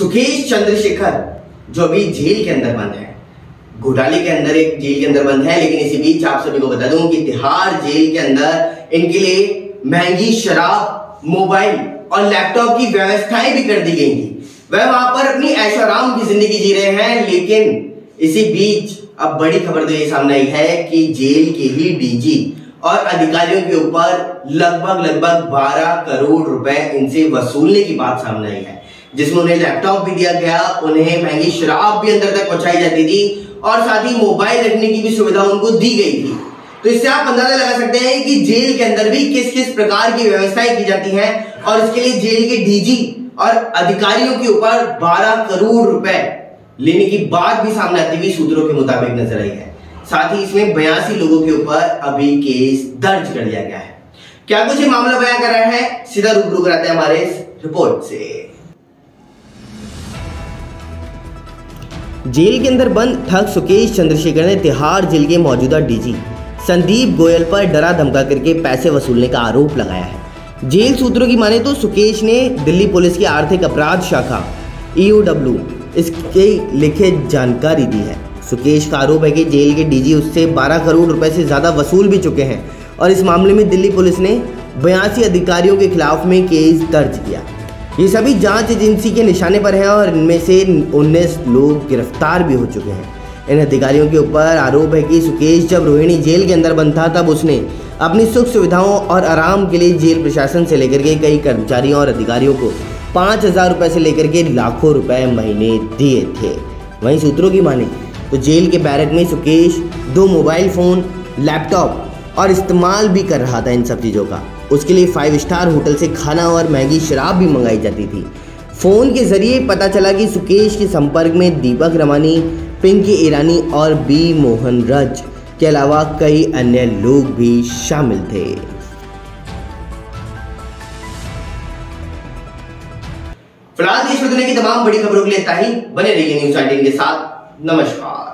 सुकेश चंद्रशेखर, जो अभी जेल के अंदर बंद है। घोटाले के अंदर एक जेल के अंदर बंद है, लेकिन इसी बीच आप सभी को बता दूँ कि तिहाड़ जेल के अंदर इनके लिए महँगी शराब, मोबाइल और लैपटॉप की व्यवस्थाएँ भी कर दी गई थी वह वहाँ पर अपनी ऐशोराम की ज़िंदगी जी रहे हैं, लेकिन इसी बीच अब बड़ी खबर तो ये सामने आई है कि जेल के ही डीजी और अधिकारियों के ऊपर लगभग लगभग 12 करोड़ रुपए इनसे वसूलने की बात सामने आई है। जिसमें उन्हें लैपटॉप भी दिया गया, उन्हें महँगी शराब भी अंदर तक पहुंचाई जाती थी और साथ ही मोबाइल रखने की भी सुविधा उनको दी गई थी। तो इससे आप अंदाज़ा लगा सकते हैं कि जेल के अंदर भी किस किस प्रकार की व्यवस्थाएँ की जाती हैं और इसके लिए जेल के डीजी और अधिकारियों के ऊपर 12 करोड़ रुपए लेने की बात भी सामने आती हुई सूत्रों के मुताबिक नज़र आई है। साथ ही इसमें बयासी लोगों के ऊपर अभी केस दर्ज कर लिया गया है। क्या कुछ ये मामला बयां कर रहा है? सीधा रूबरू कराते हैं हमारे रिपोर्ट से। जेल के अंदर बंद, ठग सुकेश चंद्रशेखर ने तिहाड़ जेल के मौजूदा डीजी संदीप गोयल पर डरा धमका करके पैसे वसूलने का आरोप लगाया है। जेल सूत्रों की माने तो सुकेश ने दिल्ली पुलिस की आर्थिक अपराध शाखा ईओडब्ल्यू इसके लिखे जानकारी दी है। सुकेश का आरोप है कि जेल के डीजी उससे 12 करोड़ रुपए से ज़्यादा वसूल भी चुके हैं और इस मामले में दिल्ली पुलिस ने बयासी अधिकारियों के खिलाफ में केस दर्ज किया। ये सभी जाँच एजेंसी के निशाने पर हैं और इनमें से 19 लोग गिरफ़्तार भी हो चुके हैं। इन अधिकारियों के ऊपर आरोप है कि सुकेश जब रोहिणी जेल के अंदर बंद था, तब उसने अपनी सुख सुविधाओं और आराम के लिए जेल प्रशासन से लेकर के कई कर्मचारियों और अधिकारियों को पाँच हज़ार रुपये से लेकर के लाखों रुपए महीने दिए थे। वहीं सूत्रों की माने तो जेल के बैरक में सुकेश दो मोबाइल फ़ोन, लैपटॉप और इस्तेमाल भी कर रहा था इन सब चीज़ों का। उसके लिए फाइव स्टार होटल से खाना और महँगी शराब भी मंगाई जाती थी। फ़ोन के ज़रिए पता चला कि सुकेश के संपर्क में दीपक, रमानी, पिंकी, ईरानी और बी, मोहन रज के अलावा कई अन्य लोग भी शामिल थे। फ़िलहाल देश में दुनिया की तमाम बड़ी खबरों के लिए ताही बने रहिए न्यूज़ एटीन के साथ। नमस्कार।